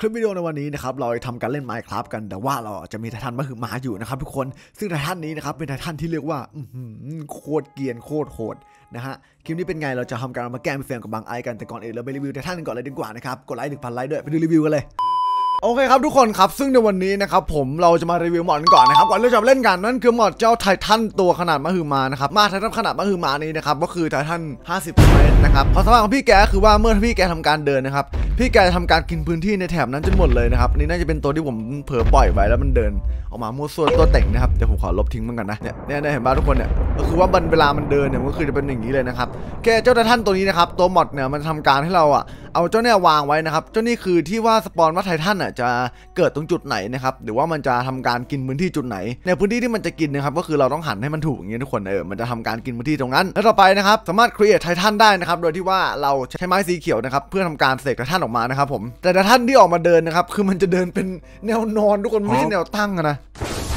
คลิปวิดีโอในวันนี้นะครับเราจะทำการเล่น Minecraft กันแต่ว่าเราจะมีไททันมาหือมาอยู่นะครับทุกคนซึ่งไททันนี้นะครับเป็นไททันที่เรียกว่าอืโคตรเกียนโคตรโหดนะฮะคลิปนี้เป็นไงเราจะทำการมาแกล้งเฟรมกับบางไอกันแต่ก่อนอื่นเราไปรีวิวไททันกันก่อนเลยดีกว่านะครับกดไลค์หนึ่งพันไลค์ด้วยไปดูรีวิวกันเลย โอเคครับทุกคนครับซึ่งในวันนี้นะครับผมเราจะมารีวิวมอดกันก่อนนะครับก่อนเราจะเล่นกันนั่นคือมอดเจ้าไททันตัวขนาดมหึมานะครับมาไททันขนาดมหึมานี้นะครับก็คือไททัน 50เมตรนะครับความสามารถของพี่แกคือว่าเมื่อพี่แกทำการเดินนะครับพี่แกจะทำการกินพื้นที่ในแถบนั้นจนหมดเลยนะครับนี่น่าจะเป็นตัวที่ผมเผลอปล่อยไว้แล้วมันเดินออกมามั่วซั่วตัวแต่งนะครับเดี๋ยวผมขอลบทิ้งมันกันนะเนี่ยเนี่ยเห็นป่ะทุกคนเนี่ยก็คือว่าบันเวลามันเดินเนี่ยก็คือจะเป็นอย่างนี้เลยนะครับแกเจ้าไททันตัวนี้นะครับตัวมอดเนี่ยมันทำการให้เราอะ เอาเจ้าเนี่ยวางไว้นะครับ เจ้านี่คือที่ว่าสปอนว่าไททันอะจะเกิดตรงจุดไหนนะครับ หรือว่ามันจะทำการกินพื้นที่จุดไหน ในพื้นที่ที่มันจะกินนะครับ ก็คือเราต้องหันให้มันถูกอย่างเงี้ยทุกคนเออ มันจะทำการกินพื้นที่ตรงนั้น แล้วต่อไปนะครับ สามารถ create ไททันได้นะครับ โดยที่ว่าเราใช้ไม้สีเขียวนะครับ เพื่อทำการเสกไททันออกมานะครับผม แต่ไททันที่ออกมาเดินนะครับ คือมันจะเดินเป็นแนวนอนทุกคนไม่ใช่แนวตั้งอะนะ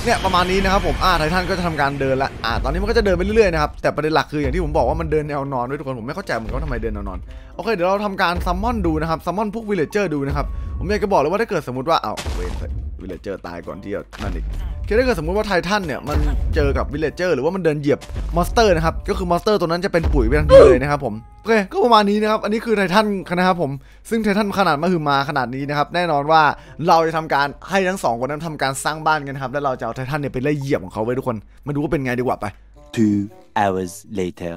เนี่ยประมาณนี้นะครับผมอ่าไททันก็จะทำการเดินละอ่าตอนนี้มันก็จะเดินไปเรื่อยๆนะครับแต่ประเด็นหลักคืออย่างที่ผมบอกว่ามันเดินแนวนอนด้วยทุกคนผมไม่เข้าใจเหมือนกันว่าทำไมเดินแนวนอนโอเคเดี๋ยวเราทำการ summon ดูนะครับ summon พวก villager ดูนะครับผมอยากจะบอกเลยว่าถ้าเกิดสมมติว่าเอาเวน villager ตายก่อนที่จะนั่นอีกคือถ้าเกิดสมมติว่าไททันเนี่ยมันเจอกับ villager หรือว่ามันเดินเหยียบ monster นะครับก็คือมอนสเตอร์ตัวนั้นจะเป็นปุ๋ยไปทันทีเลยนะครับผมโอเคก็ประมาณนี้นะครับอันนี้คือไททันนะครับผมซึ่งไททันขนาดมหึมาขนาดนี้นะครับแน่นอนว่าเราจะทำการให้ทั้งสองคนนั้นทำการสร้างบ้านกันนะครับแล้วเราจะเอาไททันเนี่ยไปไล่เหยียบของเขาไว้ทุกคนมาดูว่าเป็นไงดีกว่าไป Two hours later.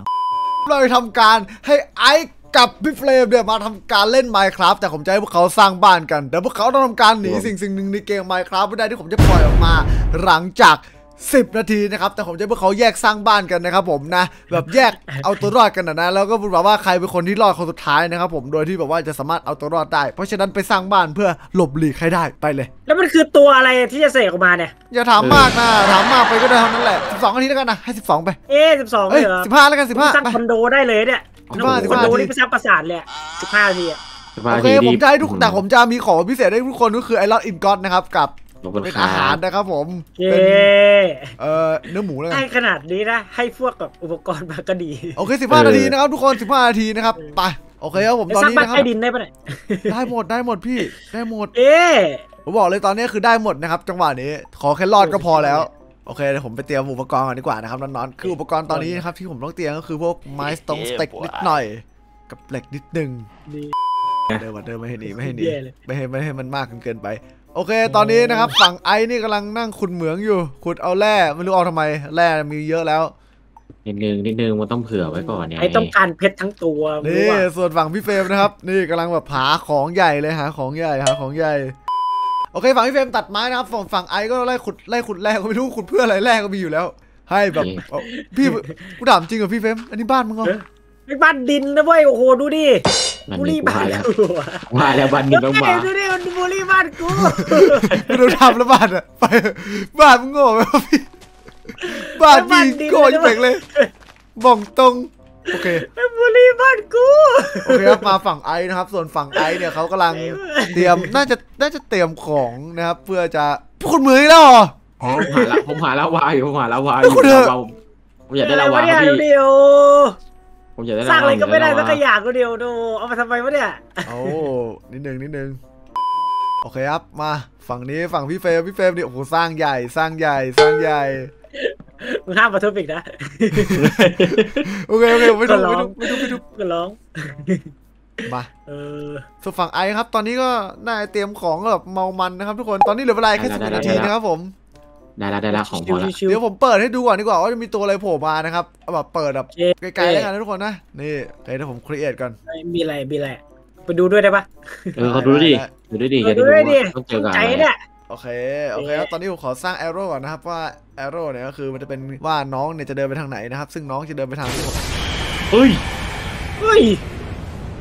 เราจะทำการให้ไอซ์ กับพี่เฟรมเนี่ยมาทำการเล่น Minecraft แต่ผมจะให้พวกเขาสร้างบ้านกัน แต่พวกเขาต้องทำการหนีสิ่งสิ่งหนึ่งในเกม Minecraft ไม่ได้ที่ผมจะปล่อยออกมา หลังจาก 10 นาทีนะครับ แต่ผมจะให้พวกเขาแยกสร้างบ้านกันนะครับผมนะ แบบแยกเอาตัวรอดกันนะนะ แล้วก็แบบว่าใครเป็นคนที่รอดคนสุดท้ายนะครับผม โดยที่แบบว่าจะสามารถเอาตัวรอดได้ เพราะฉะนั้นไปสร้างบ้านเพื่อหลบหลีกให้ได้ไปเลย แล้วมันคือตัวอะไรที่จะเสกออกมาเนี่ย อย่าถามมากนะ ถามมากไปก็ได้เท่านั้นแหละ 12นาทีแล้วกันนะ ให้ 12 ไป เอ๊สิบสองเอ้ยเหรอ15แล้วกันสร้าง15ไปคอนโดได้เลยเนี่ยสิบห้าคอนโดสิบห้านี่ไปสร้างปราสาทเลยสิบห้าทีอะโอเคผมจะให้ทุกแต่ผมจะมีของพิเศษให้ทุกคนก็คือไอรอนอินกอตนะครับกับ ขอบคุณเป็นครัอาหารบนะครับผมเย้เป็นเอ่อเนื้อหมูแล้วกัให้นขนาดนี้นะ ให้พวกกับอุปกรณ์มาก็ดีโอเค15นาทีนะครับทุกคน15นาทีนะครับไปโอเคครับผมไปตอนสร้างนี้บ้านนะครับ ใต้ดินได้ปะเนี่ยได้หมดได้หมดพี่ได้หมด เอ๊ะ ผมบอกเลยตอนนี้คือได้หมดนะครับ จังหวะนี้ขอแค่รอดก็พอแล้ว โอเคเดี๋ยวผมไปเตรียมอุปกรณ์ก่อนดีกว่านะครับน้องๆคืออุปกรณ์ตอนนี้นะครับที่ผมต้องเตรียมก็คือพวกไม้สตองสเต็กนิดหน่อย กับเหล็กนิดนึงดีเดินมาเดินไม่ให้หนีไม่ให้หนีแย่เลย ไม่ให้ไม่ให้มันมากจนเกินไป โอเค ตอนนี้นะครับฝั่งไอ้นี่กำลังนั่งขุดเหมืองอยู่ ขุดเอาแร่ไม่รู้เอาทำไมแร่มีเยอะแล้วนิดนึงนิดนึงมันต้องเผื่อไว้ก่อนเนี่ยไอ้ต้องการเพชรทั้งตัวไม่นี่รู้ว่าส่วนฝั่งพี่เฟรมนะครับ นี่กำลังแบบหาของใหญ่เลยหาของใหญ่หาของใหญ่โอเคฝั่งพี่เฟรมตัดไม้นะครับฝั่งฝั่งไอ้ก็ไล่ขุดไล่ขุดแร่ก็ไม่รู้ขุดเพื่ออะไรแร่ก็มีอยู่แล้ว ให้แบบเอาพี่กูถามจริงเหรอพี่เฟรมอันนี้บ้านมึงเหรอไอ้บ้านดินนะเว้ยโอ้โหดูดิ มันบุมีรีกูบ้านว่าแล้วกูว่าแล้ววันนี้ต้องมาเฮ้ยดูดิมันบุรีบ้านกูไม่รู้ทำแล้วบ้านอะไปบ้านมึงโง่ไหมวะพี่บ้านพี่โง่ยิ่งเป่งเลยบอกตรงโอเคไอ้บุรีบ้านกู โอเคครับมาฝั่งไอซ์นะครับ ส่วนฝั่งไอซ์เนี่ยเขากำลังเตรียมน่าจะน่าจะเตรียมของนะครับ เพื่อจะคุณมืออีกแล้วเหรอผมหาละผมหาละวาอยู่ผมหาละวาอเฮ้ยยู่คุณเถอะเราผมอยากได้ละวาเนี่ยพี่ดูดิโอ ผมอยากได้สร้างอะไรก็ไม่ได้ละสัวากอย่างก็เดียวดูเอามาทำไมวะเนี่ยโอ้นิดนึงนิดนึงโอเคครับมา ฝั่งนี้ฝั่งพี่เฟรมพี่เฟรมนี่โอ้โหสร้างใหญ่สร้างใหญ่สร้างใหญ่มึงห้ามมาทุบอีกนะโอเคโอเคไม่ทุบก็ร้ไม่องทุบไม่ทุบไม่ทุบก็ร้องมาเออส่วนฝั่งไอซ์ครับ ตอนนี้ก็น่าจะเตรียมของแบบเมามันนะครับทุกคนตอนนี้เหลือเวลาแค่สิบนาทีนะครับผม ได้ละได้ละของพอละชิวเดี๋ยวผมเปิดให้ดูก่อนดีกว่าว่าจะมีตัวอะไรโผล่มานะครับเอาแบบเปิดแบบๆเอ๊ะไกลๆแล้วกันนะทุกคนนะนี่เดี๋ยวผมครีเอทก่อนมีอะไรมีอะไรไปดูด้วยได้ปะเออเขาดูดิดูดิดิอยากดูจะดูด้วยดิว่าต้องเจอกับใจอะไรเนี่ยโอเค โอเคครับตอนนี้ผมขอสร้างแอโร่ก่อนนะครับว่าแอโร่เนี่ยก็คือมันจะเป็นว่าน้องเนี่ยจะเดินไปทางไหนนะครับ ซึ่งน้องจะเดินไปทางที่ผมเฮ้ย เฮ้ย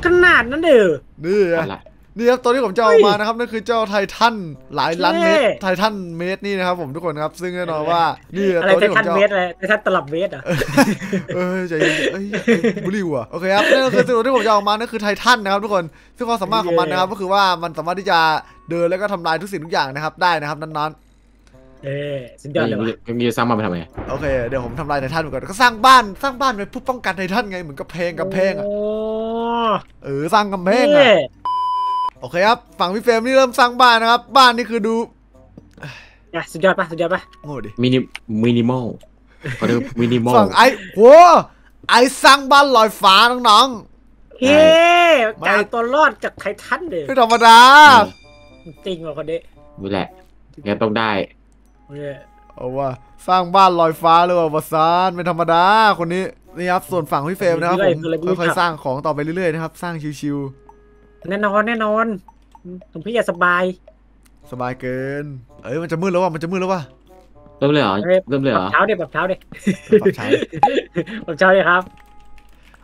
ขนาดนั้นเด้อนี่อะอะไร นี่ครับตัวที่ผมจะเอามานะครับนั่นคือเจ้าไททันหลายล้านเมตรเท่ไททันเมตรนี่นะครับผมทุกคนครับ ซึ่งแน่นอนว่านี่อะไรตัวไทที่ผมทันจะเมเอาตรอะไรไททันตลับเมตรเหรอะเอ้ยใจเย็นเอ้ยบุรีว่ะโอเคครับนั่นก็คือตัวที่ผมจะเอามานั่นคือไททันนะครับทุกคนซึ่งความสามารถของมันนะครับ ก็คือว่ามันสามารถที่จะเดินแล้วก็ทำลายทุกสิ่งทุกอย่างนะครับได้นะครับนั้นเออสุดยอดเลยวะมีมีสร้างมาไปทำไมๆโอเค เดี๋ยวผมทำลายไททันก่อนแล้วก็สร้างบ้านสร้างบ้านเป็นผู้ป้องกันไททันไงเหมือนกับเพลงกับเพลงอะโอ้เออสร้างกำแพงเท่อะ โอเคครับ ฝั่งพี่เฟรมนี่เริ่มสร้างบ้านนะครับ บ้านนี่คือดูอะสุดยอดปะสุดยอดปะโง่ดิมินิมินิมอลเขาเรียกมินิมอลฝั่งไอ้โหไอ้สร้างบ้านลอยฟ้าน้องเฮ้ไม่กาวตัวรอดจากไททันเด้ๆไม่ธรรมดาจริงว่ะคนนี้นี่แหละแกต้องได้เนี่ยเอาว่าสร้างบ้านลอยฟ้าเลยว่ะวาซานไม่ธรรมดาคนนี้นี่ครับส่วนฝั่งพี่เฟรมนะครับผมค่อยๆสร้างของต่อไปเรื่อยๆนะครับ สร้างชิว แน่นอนแน่นอนผมพี่อย่าสบายๆสบายเกิน เอ้ยมันจะมืดแล้วว่ะมันจะมืดแล้วว่ะเริ่มเลยเหรอเริ่มเลยเหรอเช้าเด็แบบเช้าเด็ปรับใช้แบบเช้าเด็ครับ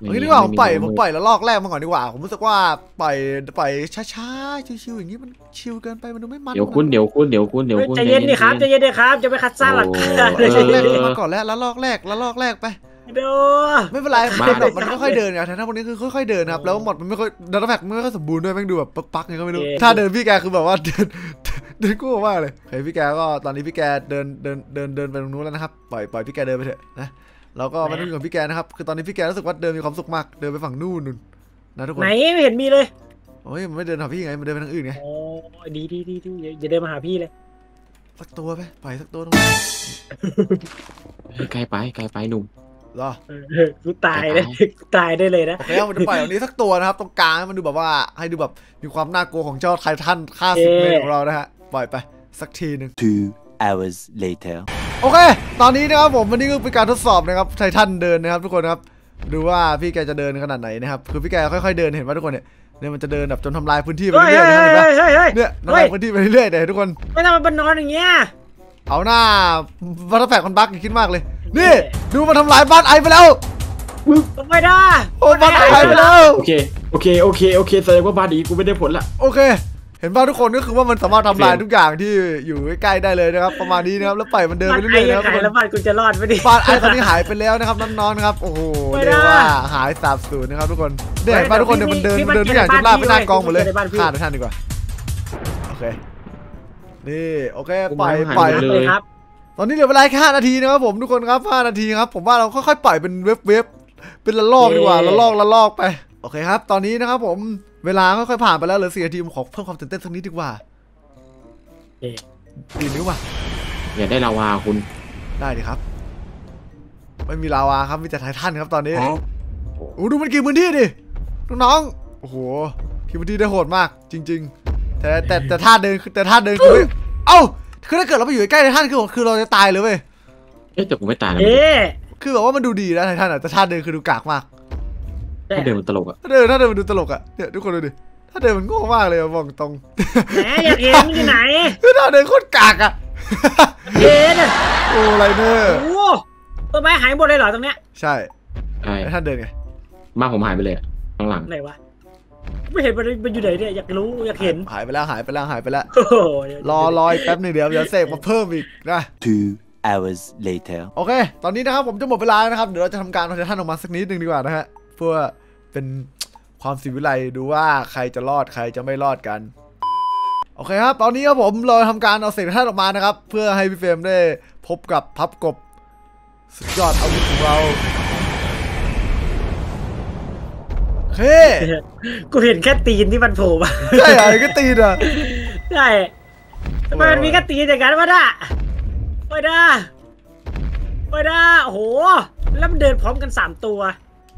เฮ้ยดีกว่าผมปล่อยผมปล่อยแล้วลอกแรกมาก่อนดีกว่า ผมรู้สึกว่าปล่อยปล่อยช้าๆชิวๆอย่างนี้มันชิวเกินไปมันดูไม่มันเดี๋ยวคุณเดี๋ยวคุณเดี๋ยวคุณเดี๋ยวคุณใจเย็นดิครับใจเย็นดิครับจะไปคัดสร้างหลังคาเอเลยอลอกแรกมาก่อนแล้วแล้วลอกแรกแล้วลอกแรกไป เด้อไม่เป็นไรมันแบบมันค่อยๆเดินไงถ้าพวกนี้คือค่อยๆเดินครับ แล้วหมดมันไม่ค่อยดัตต้าแพ็กมันไม่ค่อยสมบูรณ์ด้วยแม่งดูแบบปักๆไงก็ไม่รู้ ถ้าเดินพี่แกคือแบบว่าเดินเดินกู้มากเลยเฮ้ยพี่แกก็ตอนนี้พี่แกเดินเดินเดินเดินไปตรงนู้นแล้วนะครับ ปล่อยปล่อยพี่แกเดินไปเถอะนะ เราก็ไม่ต้องอยู่กับพี่แกนะครับ คือตอนนี้พี่แกรู้สึกว่าเดินมีความสุขมาก เดินไปฝั่งนู่นนู่นนะทุกคน ไหนไม่เห็นมีเลย โอ้ยมันไม่เดินหาพี่ไง มันเดินไปทางอื่นไง โอ้ดีดีดีดีอย่าเดินมาหาพี่เลย สักตัวไปปล่อยสักตัวตรงนี้ใกล้ไปใกล้ไปหนุ่ม รอเออกูตายเลยกูตายได้เลยนะโอเคผมจะปล่อยวันนี้สักตัวนะครับ ตรงกลางให้มันดูแบบว่าให้ดูแบบมีความน่ากลัวของเจ้าไททันฆ่าสิบเมตรของเรานะฮะปล่อยไปสักทีหนึ่ง Two hours later. โอเค ตอนนี้นะครับผมวันนี้ก็เป็นการทดสอบนะครับไททันเดินนะครับ ทุกคนครับดูว่าพี่แกจะเดินขนาดไหนนะครับคือพี่แกค่อยๆเดินเห็นว่าทุกคนเนี่ยเนี่ยมันจะเดินแบบจนทำลายพื้นที่ไปเฮ้ยเรื่อยๆนะเห็นปะเฮ้ยเฮ้ยเนี่ยทำลายพื้นที่ไปเรื่อยๆเนี่ยทุกคนไม่ต้องมาบนนอนอย่างเงี้ยเอาหน้าวัตถุแฝกมันบั๊กอย่าคิดมากเลย นี่ดูมันทำลายบ้านไอไปแล้วไม่ได้โอ้บ้านไอหายไปแล้วโอเคโอเคโอเคโอเคแสดงว่าบาดีกูไม่ได้ผลละโอเค เห็นป่ะทุกคนก็คือว่ามันสามารถทำลายทุกอย่างที่อยู่ใกล้ๆได้เลยนะครับ ประมาณนี้นะครับแล้วปล่อยมันเดินบ้าไปนเรื่ไอ้อยๆยันะครับทุกคนงไงแล้วบ้านกูจะรอดไหมดิบ้านไอตอนนี้หายไปแล้วนะครับน้องๆนะครับโอ้โหไม่เรีได้ยกว่าหายสาบสูญนะครับทุกคนเนี่ยเห็นป่ะทุกคนเนี่ยมันเดินพี่มันเดินพี่ทุกอย่างจนลาบไปหน้ากองหมดเลยพี่ในบ้านพี่ฆ่าท่านดีกว่าโอเคนี่โอเคกูปล่อยหายปล่อยหมดเลยครับ ตอนนี้เหลือเวลาแค่5นาทีนะครับผมทุกคนครับ5นาทีครับผมว่าเราค่อยๆปล่อยเป็นเว็บเว็บๆเป็นละลอกดีกว่าเย้ละลอกละลอกไปโอเคครับ ตอนนี้นะครับผมเวลาค่อยๆผ่านไปแล้วเหลือ4นาทีผมขอเพิ่มความตื่นเต้นสักนิดดีกว่าเอ๊ะดีนิ้วว่ะอย่าได้ลาวาคุณได้ดิครับ ไม่มีลาวาครับมีแต่ไททันครับตอนนี้โอ้ดูมันกี่พื้นที่ดิน้องๆโอ้โหกี่พื้นที่ได้โหดมาก จริง ๆ แต่แต่แต่ท่าเดินคือแต่ท่าเดินคือเอ้า คือถ้าเกิดเราไปอยู่ใกล้ไททันคือคือเราจะตายเลยเว้ยเอ๊ะแต่กูไม่ตายนะเอ๊ะคือแบบว่ามันดูดีนะไททันอะแต่ท่าเดินคือดูกากมากถ้าเดินมันตลกอะถ้าเดินถ้าเดินมันดูตลกอะเนี่ยทุกคนดูดิถ้าเดินมันโง่มากเลยอะบอกตรงแหมอยากเห็นมันอยู่ไหนคือถ้าเดินโคตรกากอะเห็นโอ้ไรเนอร์โอ้ต้นไม้หายหมดเลยเหรอตรงเนี้ยใช่ใช่ไอ้ท่านเดินไงมากผมหายไปเลยอะข้างหลังไหนวะ ไม่เห็นมันมันอยู่ไหนเนี่ยอยากรู้อยากเห็นหายไปแล้วหายไปแล้วหายไปแล้วโอ้โหรอรออีกแป๊บหนึ่งเดี๋ยวเดี๋ยวเสกมาเพิ่มอีกนะ Two hours later. โอเค ตอนนี้นะครับผมจะหมดเวลาแล้วนะครับ เดี๋ยวเราจะทำการเอาไททันออกมาสักนิดหนึ่งดีกว่านะฮะเพื่อเป็นความสิวิไลดูว่าใครจะรอดใครจะไม่รอดกันโอเคครับ ตอนนี้ครับผมเราทำการเอาเศษไททันออกมานะครับ เพื่อให้พี่เฟรมได้พบกับพับกบ สุดยอดอาวุธของเรา เคกูเห็นแค่ตีนที่มันโผล่มาใช่เหรอไอ้ก็ตีนอะใช่ทำไมมันมีแค่ตีนอย่างนั้นวะน่ะไม่ได้ไม่ได้โอ้โหแล้วมันเดินพร้อมกันสามตัว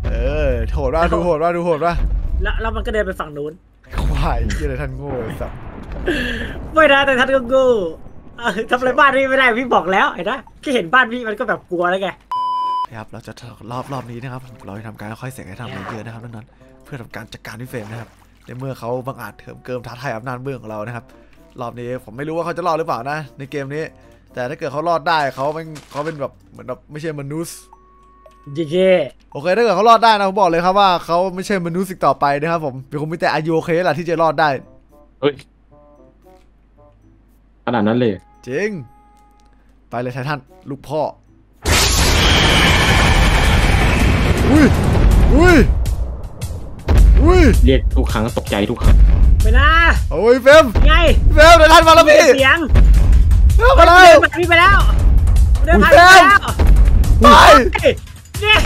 เออโหดว่าดูโหดว่าดูโหดว่าแล้วแล้วมันก็เดินไปฝั่งนู้นควายที่อะไรท่านโง่ไอ้สัสไม่ได้แต่ทัดก็กูเออทำอะไรบ้านพี่ไม่ได้พี่บอกแล้วไอ้นะแค่เห็นบ้านพี่มันก็แบบกลัวแล้วไงนะครับเราจะรอบรอบนี้นะครับ เราจะทำการค่อยๆเสกให้ทำเยอะๆนะครับนั่นๆ เพื่อทำการจัดการพี่เฟรมนะครับในเมื่อเขาบังอาจเถิมเกิมท้าทายอำนาจเบื้องของเรานะครับรอบนี้ผมไม่รู้ว่าเขาจะรอดหรือเปล่านะ ในเกมนี้ แต่ถ้าเกิดเขารอดได้เขาเป็นเขาเป็นแบบเหมือนแบบไม่ใช่มนุษย์เย่โอเคถ้าเกิดเขารอดได้นะผมบอกเลยครับว่าเขาไม่ใช่มนุษย์อีกต่อไปนะครับผมเป็นคงมีแต่อายุโอเคแหละที่จะรอดได้เฮ้ยขนาดนั้นเลยจริง ไปเลยไททันลูกพ่ออุ้ยอุ้ย อุ้ยเรียกทุกครั้งตกใจทุกครั้งๆไม่นะโอ้ยเฟรมไงเฟรมไททันมาแล้วพี่เสียงเฟรมมาแล้วเดินผ่านพี่ไปแล้วเดินผ่านพี่ไปแล้วไปเนี่ย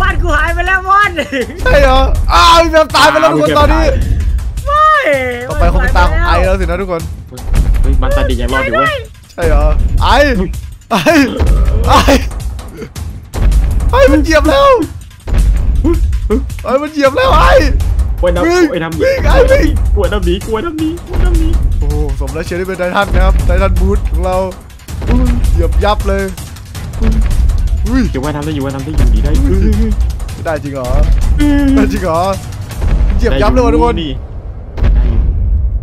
บ้านกูหายไปแล้วมอนใช่เหรออ้าวพี่แฟมตายไปแล้วทุกคนตอนนี้ต่อไปคงเป็นตาของไอแล้วสินะทุกคนเฮ้ยมันตาดียังรอดอยู่เว้ยใช่เหรอไอไอไอไอมันเหยียบแล้ว ไอมันเหยียบแล้วไอกล้วยน้ำวิ่งกล้วยน้ำหวิ่งไอ้วิ่งกล้วยน้ำหนีกล้วยน้ำหนีกล้วยน้ำหนีโอ้โหสมแล้วเชียร์ที่เป็นไททันนะครับไททันบูทของเราเหยียบยับเลยอุ้ยเดี๋ยวว่ายน้ำได้อยู่ว่ายน้ำได้อยู่ดีได้อยู่ไม่ได้จริงเหรอได้จริงเหรอเหยียบยับเลยว่ะทุกคนนี่ได้อยู่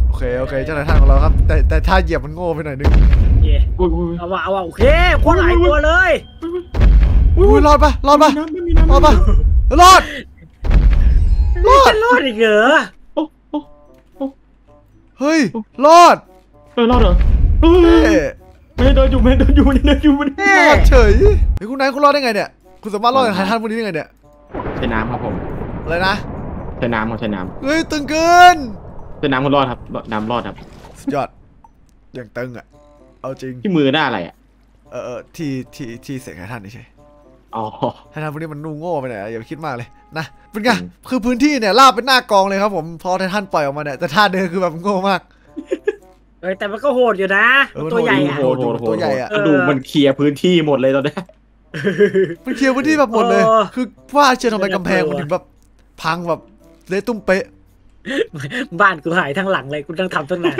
โอเคโอเคเจ้าไททันของเราครับ แต่แต่ถ้าเหยียบมันโง่ไปหน่อยนึงเย่อุ้ยอุ้ยเอาว่ะเอาว่ะโอเคโคนหลายตัวเลยอุ้ยรอดปะรอดปะน้ำไม่มีน้ำรอดปะรอด รอดจะรอดอีกเหรอโอ้โอ้เฮ้ยรอดเออรอดเหรอเอเฮ้อยไม่เดินอยู่ไม่เดินอยู่ไม่เดินอยู่ไม่เดินแม่รอดเฉยเฮ้ยคุณนายคุณรอดได้ไงเนี่ยคุณสามารถรอดจากไททันพวกนี้ได้ไงเนี่ยใช้น้ำครับผมอะไรนะใช้น้ำครับใช้น้เฮ้ยตึงเกินำใช้น้ำคนรอดครับน้ำรอดครับสุดยอดอย่างตึงอะเอาจริงที่มือหน้าอะไรอะเออเออที่ที่ที่เสกไททันนี่ใช่ อ๋อไททันพวกนี้มันนูโง่ไปหน่อยอะอย่าไปคิดมากเลยนะเป็นไงอืมคือพื้นที่เนี่ยราบเป็นหน้ากองเลยครับผมพอไททันปล่อยออกมาเนี่ยแต่ท่าเดินคือแบบโง่มากเฮ้ยแต่มันก็โหดอยู่นะเออมันตัวใหญ่โหอะดดูตัวใหญ่อะกระดูกมันเคลียร์พื้นที่หมดเลยตอนเนี้ยมันเคลียร์พื้นที่แบบหมดเลยเออคือว่าเชื่อทำไมกำแพงเออมันถึงแบบพังแบบเละตุ้มเป๊ะ บ้านกูหายทั้งหลังเลยกูต้องทำตั้งนาน